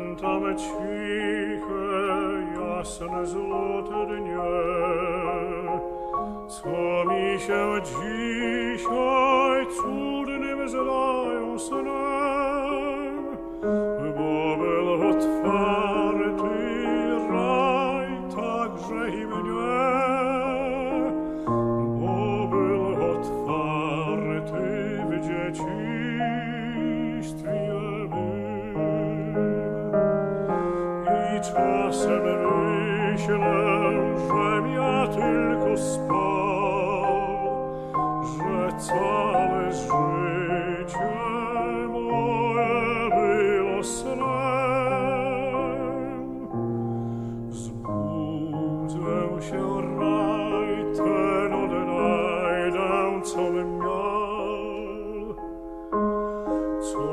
Quantum ciche jasne złote dnie, co mi się dzisiaj cudnym zdają snem, bo był otwarty raj także i mnie. Bo był otwarty w dzieciństwie, czasem myślę, że ja tylko spał, że całe życie moje było snem. Zbudzę się rajten, odnajdę, co bym miał, co